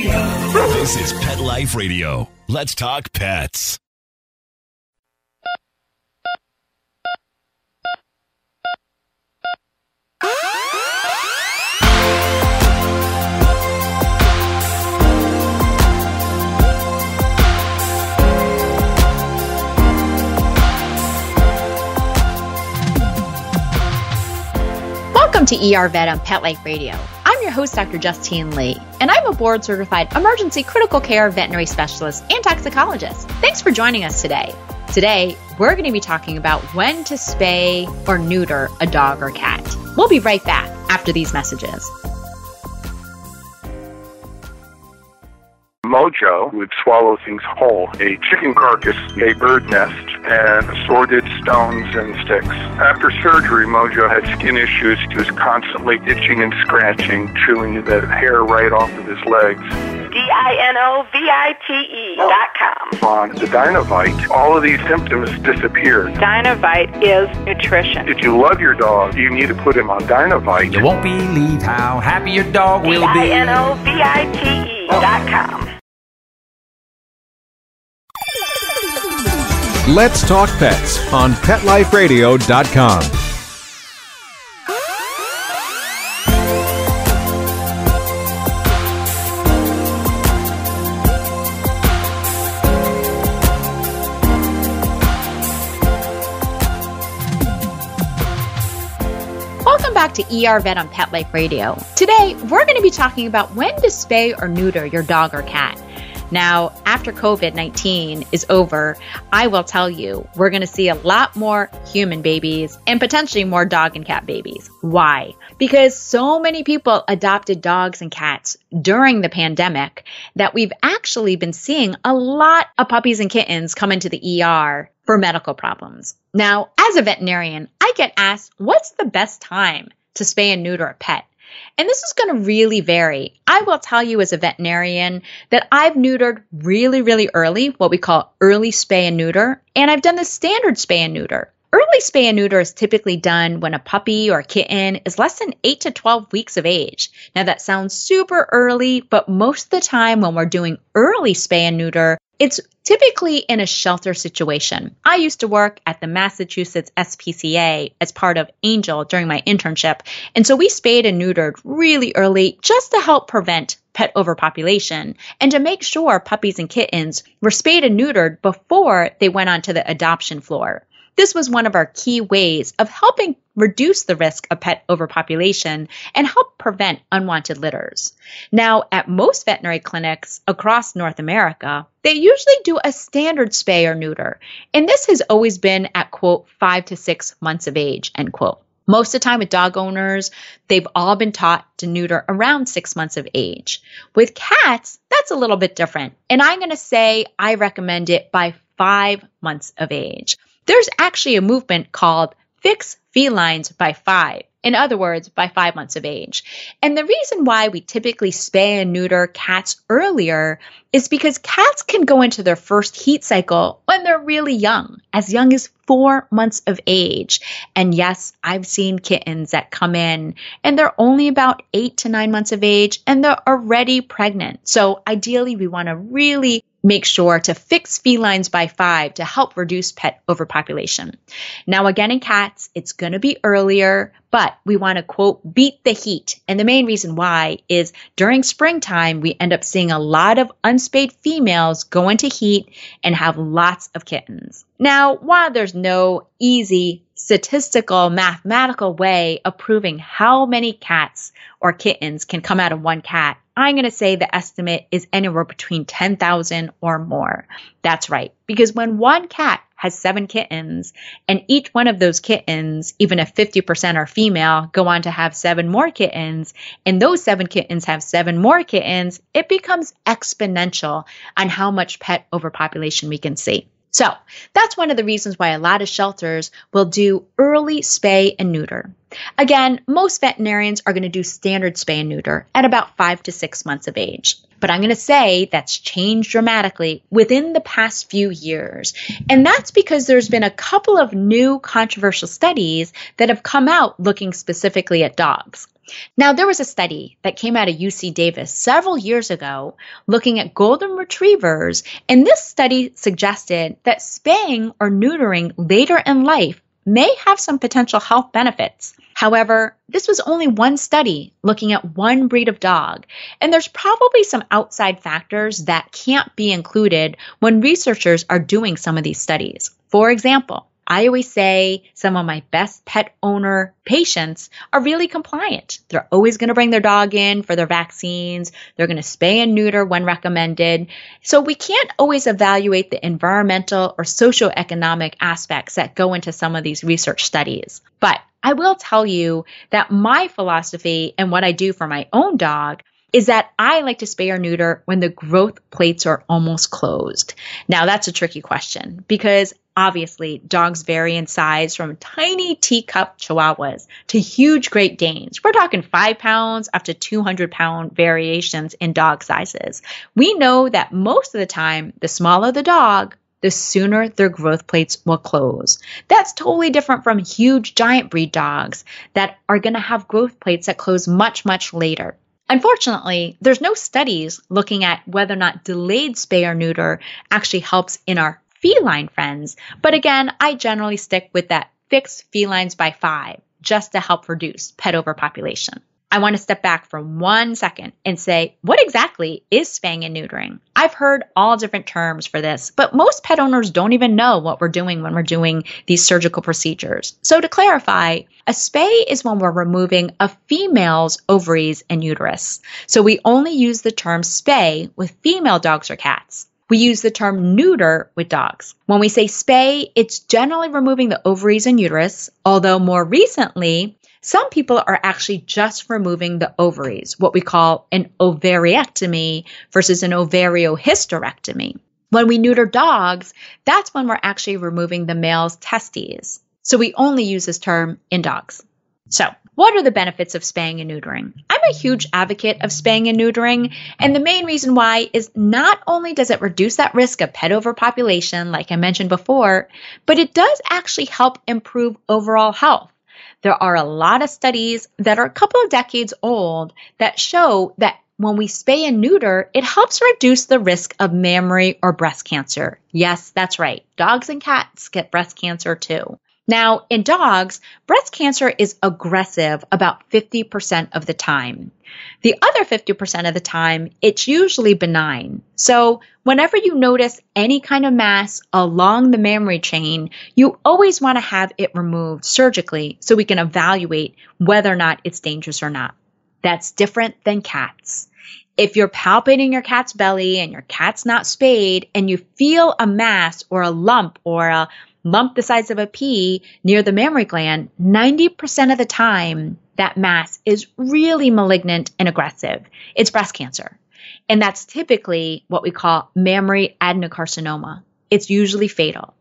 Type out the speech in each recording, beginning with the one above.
This is Pet Life Radio. Let's talk pets. Welcome to ER Vet on Pet Life Radio. I'm your host, Dr. Justine Lee, and I'm a board certified emergency critical care veterinary specialist and toxicologist. Thanks for joining us today. Today, we're going to be talking about when to spay or neuter a dog or cat. We'll be right back after these messages. Mojo would swallow things whole a chicken carcass, a bird nest, and assorted stones and sticks. After surgery, Mojo had skin issues. He was constantly itching and scratching, chewing the hair right off of his legs. D-I-N-O-V-I-T-E dot com. On the Dinovite, all of these symptoms disappeared. Dinovite is nutrition. If you love your dog, you need to put him on Dinovite. You won't believe how happy your dog will be. D-I-N-O-V-I-T-E dot com. Let's Talk Pets on PetLifeRadio.com. Welcome back to ER Vet on Pet Life Radio. Today, we're going to be talking about when to spay or neuter your dog or cat. Now, after COVID 19 is over, I will tell you, we're going to see a lot more human babies and potentially more dog and cat babies. Why? Because so many people adopted dogs and cats during the pandemic that we've actually been seeing a lot of puppies and kittens come into the ER for medical problems. Now, as a veterinarian, I get asked, what's the best time to spay and neuter a pet? And this is going to really vary. I will tell you as a veterinarian that I've neutered really, really early, what we call early spay and neuter, and I've done the standard spay and neuter. Early spay and neuter is typically done when a puppy or a kitten is less than 8 to 12 weeks of age. Now that sounds super early, but most of the time when we're doing early spay and neuter, it's typically in a shelter situation. I used to work at the Massachusetts SPCA as part of Angell during my internship, and so we spayed and neutered really early just to help prevent pet overpopulation and to make sure puppies and kittens were spayed and neutered before they went onto the adoption floor. This was one of our key ways of helping reduce the risk of pet overpopulation and help prevent unwanted litters. Now, at most veterinary clinics across North America, they usually do a standard spay or neuter, and this has always been at quote five to six months of age, end quote. Most of the time with dog owners, they've all been taught to neuter around six months of age. With cats, that's a little bit different. And I'm going to say I recommend it by five months of age. There's actually a movement called Fix Felines by Five. In other words, by five months of age. And the reason why we typically spay and neuter cats earlier is because cats can go into their first heat cycle when they're really young, as young as four months of age. And yes, I've seen kittens that come in and they're only about eight to nine months of age and they're already pregnant. So ideally, we want to really make sure to fix felines by five to help reduce pet overpopulation. Now, again, in cats, it's going to be earlier, but we want to quote, beat the heat. And the main reason why is during springtime, we end up seeing a lot of unspayed females go into heat and have lots of kittens. Now, while there's no easy statistical mathematical way of proving how many cats or kittens can come out of one cat, I'm going to say the estimate is anywhere between 10,000 or more. That's right. Because when one cat has seven kittens and each one of those kittens, even if 50% are female, go on to have seven more kittens and those seven kittens have seven more kittens, it becomes exponential on how much pet overpopulation we can see. So that's one of the reasons why a lot of shelters will do early spay and neuter. Again, most veterinarians are going to do standard spay and neuter at about five to six months of age. But I'm going to say that's changed dramatically within the past few years. And that's because there's been a couple of new controversial studies that have come out looking specifically at dogs. Now, there was a study that came out of UC Davis several years ago looking at golden retrievers, and this study suggested that spaying or neutering later in life may have some potential health benefits. However, this was only one study looking at one breed of dog, and there's probably some outside factors that can't be included when researchers are doing some of these studies. For example, I always say some of my best pet owner patients are really compliant. They're always going to bring their dog in for their vaccines. They're going to spay and neuter when recommended. So we can't always evaluate the environmental or socioeconomic aspects that go into some of these research studies. But I will tell you that my philosophy and what I do for my own dog is that I like to spay or neuter when the growth plates are almost closed. Now, that's a tricky question because obviously dogs vary in size from tiny teacup chihuahuas to huge Great Danes. We're talking five pounds up to 200 pound variations in dog sizes. We know that most of the time, the smaller the dog, the sooner their growth plates will close. That's totally different from huge giant breed dogs that are going to have growth plates that close much, much later. Unfortunately, there's no studies looking at whether or not delayed spay or neuter actually helps in our feline friends. But again, I generally stick with that fixed felines by five just to help reduce pet overpopulation. I want to step back for one second and say, what exactly is spaying and neutering? I've heard all different terms for this, but most pet owners don't even know what we're doing when we're doing these surgical procedures. So to clarify, a spay is when we're removing a female's ovaries and uterus. So we only use the term spay with female dogs or cats. We use the term neuter with dogs. When we say spay, it's generally removing the ovaries and uterus, although more recently, some people are actually just removing the ovaries, what we call an ovariectomy versus an ovariohysterectomy. When we neuter dogs, that's when we're actually removing the male's testes. So we only use this term in dogs. So, what are the benefits of spaying and neutering? I'm a huge advocate of spaying and neutering, and the main reason why is not only does it reduce that risk of pet overpopulation, like I mentioned before, but it does actually help improve overall health. There are a lot of studies that are a couple of decades old that show that when we spay and neuter, it helps reduce the risk of mammary or breast cancer. Yes, that's right. Dogs and cats get breast cancer too. Now, in dogs, breast cancer is aggressive about 50% of the time. The other 50% of the time, it's usually benign. So, whenever you notice any kind of mass along the mammary chain, you always want to have it removed surgically so we can evaluate whether or not it's dangerous or not. That's different than cats. If you're palpating your cat's belly and your cat's not spayed and you feel a mass or a lump or a lump the size of a pea near the mammary gland, 90% of the time, that mass is really malignant and aggressive. It's breast cancer. And that's typically what we call mammary adenocarcinoma. It's usually fatal.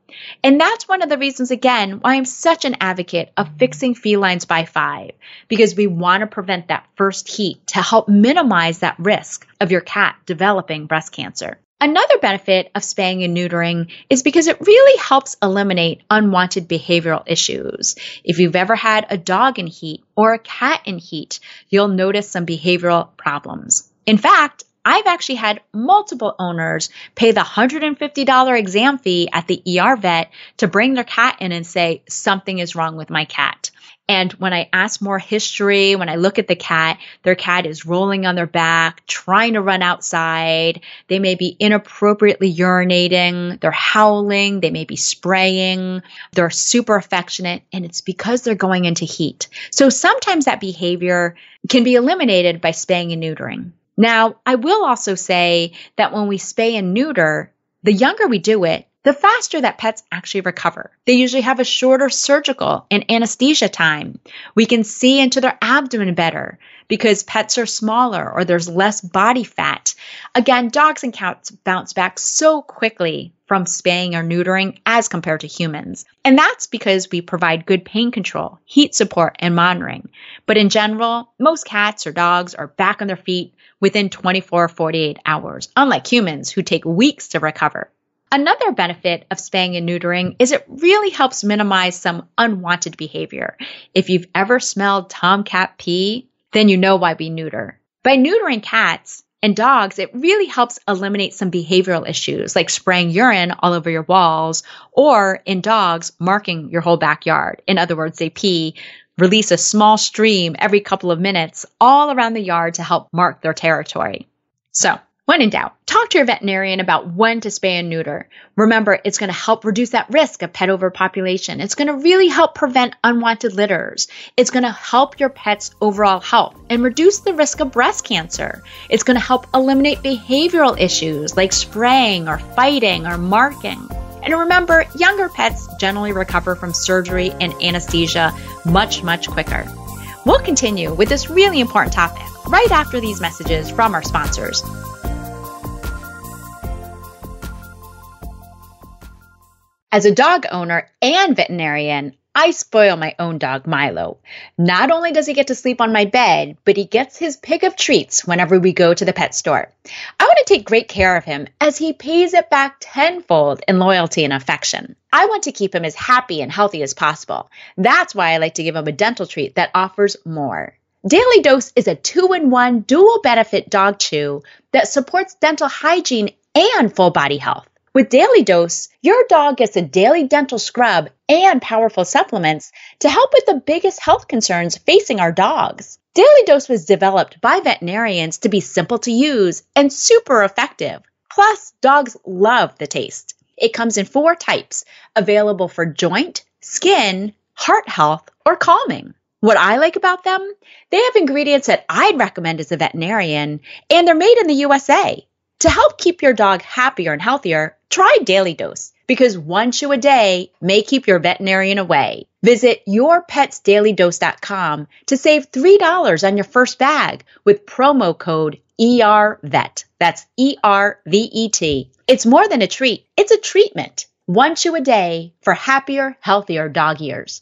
And that's one of the reasons, again, why I'm such an advocate of fixing felines by five, because we want to prevent that first heat to help minimize that risk of your cat developing breast cancer. Another benefit of spaying and neutering is because it really helps eliminate unwanted behavioral issues. If you've ever had a dog in heat or a cat in heat, you'll notice some behavioral problems. In fact, I've actually had multiple owners pay the $150 exam fee at the ER vet to bring their cat in and say, something is wrong with my cat. And when I ask more history, when I look at the cat, their cat is rolling on their back, trying to run outside. They may be inappropriately urinating. They're howling. They may be spraying. They're super affectionate. And it's because they're going into heat. So sometimes that behavior can be eliminated by spaying and neutering. Now, I will also say that when we spay and neuter, the younger we do it, the faster that pets actually recover. They usually have a shorter surgical and anesthesia time. We can see into their abdomen better because pets are smaller or there's less body fat. Again, dogs and cats bounce back so quickly from spaying or neutering as compared to humans. And that's because we provide good pain control, heat support, and monitoring. But in general, most cats or dogs are back on their feet within 24 or 48 hours, unlike humans who take weeks to recover. Another benefit of spaying and neutering is it really helps minimize some unwanted behavior. If you've ever smelled tomcat pee, then you know why we neuter. By neutering cats and dogs, it really helps eliminate some behavioral issues like spraying urine all over your walls or in dogs, marking your whole backyard. In other words, they pee, release a small stream every couple of minutes all around the yard to help mark their territory. So, when in doubt, talk to your veterinarian about when to spay and neuter. Remember, it's going to help reduce that risk of pet overpopulation. It's going to really help prevent unwanted litters. It's going to help your pet's overall health and reduce the risk of breast cancer. It's going to help eliminate behavioral issues like spraying or fighting or marking. And remember, younger pets generally recover from surgery and anesthesia much, much quicker. We'll continue with this really important topic right after these messages from our sponsors. As a dog owner and veterinarian, I spoil my own dog, Milo. Not only does he get to sleep on my bed, but he gets his pick of treats whenever we go to the pet store. I want to take great care of him as he pays it back tenfold in loyalty and affection. I want to keep him as happy and healthy as possible. That's why I like to give him a dental treat that offers more. Daily Dose is a two in one dual benefit dog chew that supports dental hygiene and full body health. With Daily Dose, your dog gets a daily dental scrub and powerful supplements to help with the biggest health concerns facing our dogs. Daily Dose was developed by veterinarians to be simple to use and super effective. Plus, dogs love the taste. It comes in four types, available for joint, skin, heart health, or calming. What I like about them, they have ingredients that I'd recommend as a veterinarian, and they're made in the USA. To help keep your dog happier and healthier, try Daily Dose because one chew a day may keep your veterinarian away. Visit yourpetsdailydose.com to save $3 on your first bag with promo code ERVET. That's E R V E T. It's more than a treat, it's a treatment. One chew a day for happier, healthier dog ears.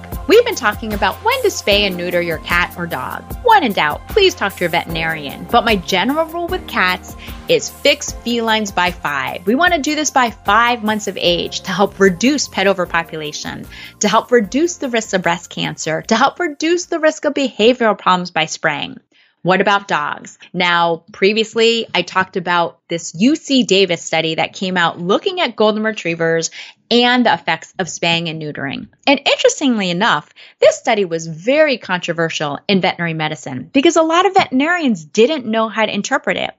We've been talking about when to spay and neuter your cat or dog. When in doubt, please talk to your veterinarian. But my general rule with cats is fix felines by five. We want to do this by five months of age to help reduce pet overpopulation, to help reduce the risk of breast cancer, to help reduce the risk of behavioral problems by spraying. What about dogs? Now, previously I talked about this UC Davis study that came out looking at golden retrievers and the effects of spaying and neutering. And interestingly enough, this study was very controversial in veterinary medicine because a lot of veterinarians didn't know how to interpret it.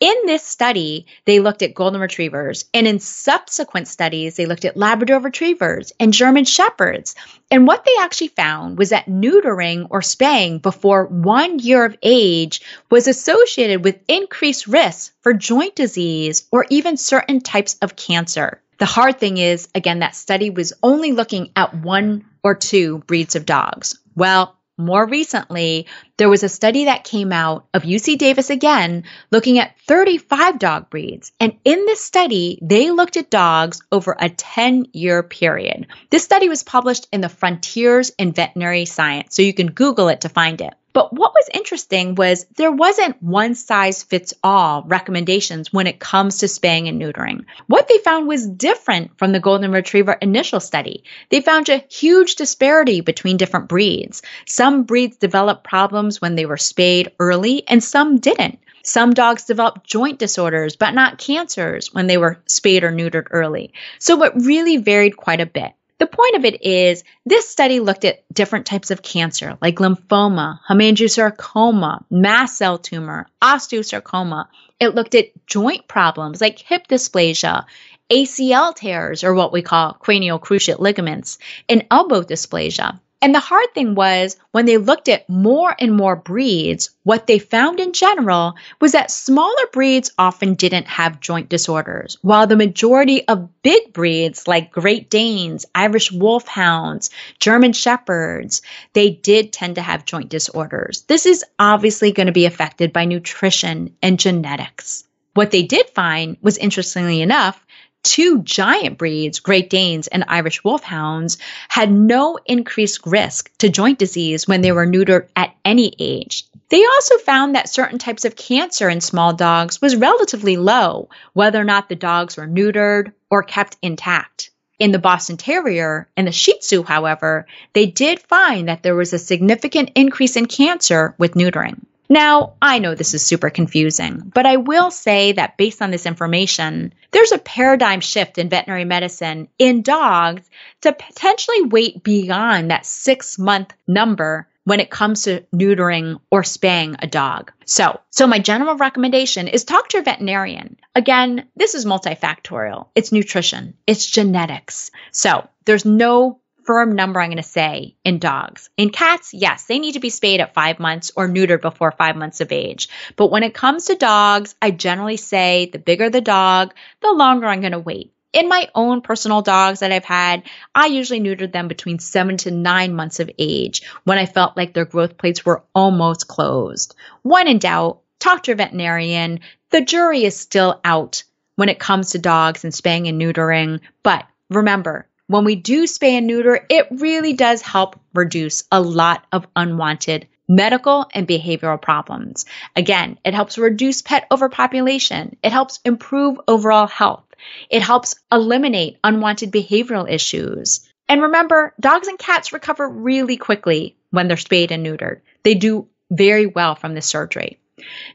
In this study, they looked at golden retrievers, and in subsequent studies, they looked at Labrador retrievers and German shepherds. And what they actually found was that neutering or spaying before one year of age was associated with increased risks for joint disease or even certain types of cancer. The hard thing is, again, that study was only looking at one or two breeds of dogs. Well, more recently, there was a study that came out of UC Davis again looking at 35 dog breeds. And in this study, they looked at dogs over a 10 year period. This study was published in the Frontiers in Veterinary Science, so you can Google it to find it. But what was interesting was there wasn't one size fits all recommendations when it comes to spaying and neutering. What they found was different from the Golden Retriever initial study. They found a huge disparity between different breeds. Some breeds developed problems when they were spayed early and some didn't. Some dogs developed joint disorders, but not cancers when they were spayed or neutered early. So it really varied quite a bit. The point of it is this study looked at different types of cancer like lymphoma, hemangiosarcoma, mast cell tumor, osteosarcoma. It looked at joint problems like hip dysplasia, ACL tears or what we call cranial cruciate ligaments, and elbow dysplasia. And the hard thing was when they looked at more and more breeds, what they found in general was that smaller breeds often didn't have joint disorders, while the majority of big breeds like Great Danes, Irish Wolfhounds, German Shepherds, they did tend to have joint disorders. This is obviously going to be affected by nutrition and genetics. What they did find was interestingly enough, two giant breeds, Great Danes and Irish Wolfhounds, had no increased risk to joint disease when they were neutered at any age. They also found that certain types of cancer in small dogs was relatively low, whether or not the dogs were neutered or kept intact. In the Boston Terrier and the Shih Tzu, however, they did find that there was a significant increase in cancer with neutering. Now, I know this is super confusing, but I will say that based on this information, there's a paradigm shift in veterinary medicine in dogs to potentially wait beyond that six month number when it comes to neutering or spaying a dog. So, so my general recommendation is talk to your veterinarian. Again, this is multifactorial. It's nutrition, it's genetics. So, there's no firm number I'm going to say in dogs. In cats, yes, they need to be spayed at five months or neutered before five months of age. But when it comes to dogs, I generally say the bigger the dog, the longer I'm going to wait. In my own personal dogs that I've had, I usually neutered them between seven to nine months of age when I felt like their growth plates were almost closed. When in doubt, talk to your veterinarian. The jury is still out when it comes to dogs and spaying and neutering. But remember, when we do spay and neuter, it really does help reduce a lot of unwanted medical and behavioral problems. Again, it helps reduce pet overpopulation. It helps improve overall health. It helps eliminate unwanted behavioral issues. And remember, dogs and cats recover really quickly when they're spayed and neutered. They do very well from the surgery.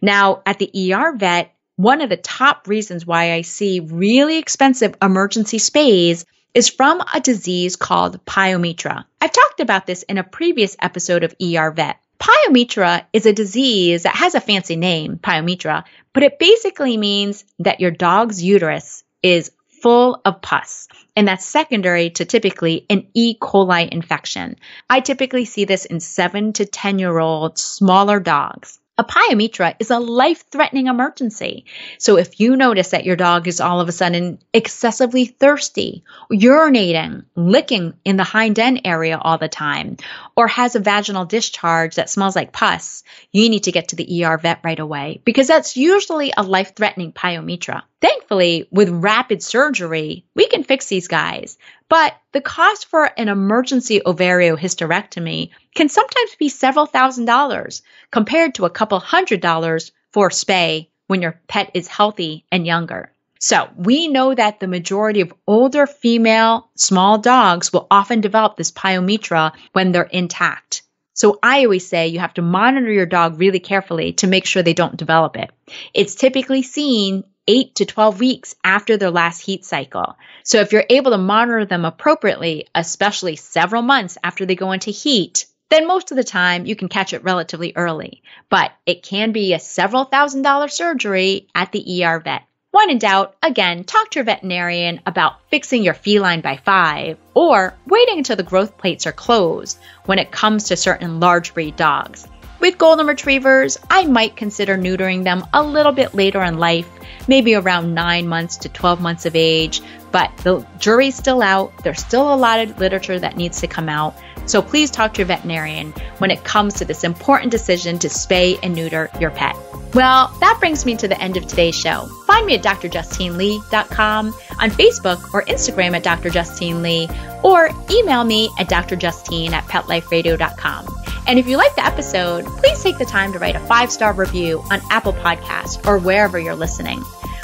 Now, at the ER vet, one of the top reasons why I see really expensive emergency spays is from a disease called pyometra. I've talked about this in a previous episode of ER Vet. Pyometra is a disease that has a fancy name, pyometra, but it basically means that your dog's uterus is full of pus. And that's secondary to typically an E. coli infection. I typically see this in seven to 10 year old smaller dogs. A pyometra is a life threatening emergency. So if you notice that your dog is all of a sudden excessively thirsty, urinating, licking in the hind end area all the time, or has a vaginal discharge that smells like pus, you need to get to the ER vet right away because that's usually a life threatening pyometra. Thankfully, with rapid surgery, we can fix these guys. But the cost for an emergency ovariohysterectomy can sometimes be several thousand dollars compared to a couple hundred dollars for spay when your pet is healthy and younger. So we know that the majority of older female small dogs will often develop this pyometra when they're intact. So I always say you have to monitor your dog really carefully to make sure they don't develop it. It's typically seen 8 to 12 weeks after their last heat cycle. So if you're able to monitor them appropriately, especially several months after they go into heat, then most of the time you can catch it relatively early. But it can be a several thousand dollar surgery at the ER vet. When in doubt, again, talk to your veterinarian about fixing your feline by five or waiting until the growth plates are closed when it comes to certain large breed dogs. With golden retrievers, I might consider neutering them a little bit later in life, maybe around 9 months to 12 months of age, but the jury's still out. There's still a lot of literature that needs to come out. So please talk to your veterinarian when it comes to this important decision to spay and neuter your pet. Well, that brings me to the end of today's show. Find me at drjustinelee.com, on Facebook or Instagram at drjustinelee, or email me at drjustine at petliferadio.com. And if you like the episode, please take the time to write a five star review on Apple Podcasts or wherever you're listening.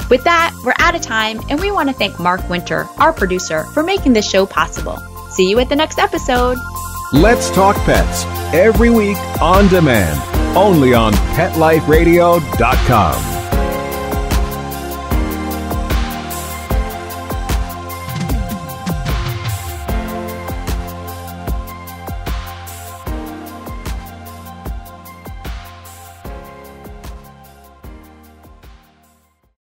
With that, we're out of time, and we want to thank Mark Winter, our producer, for making this show possible. See you at the next episode. Let's Talk Pets every week on demand, only on PetLifeRadio.com.